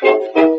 Música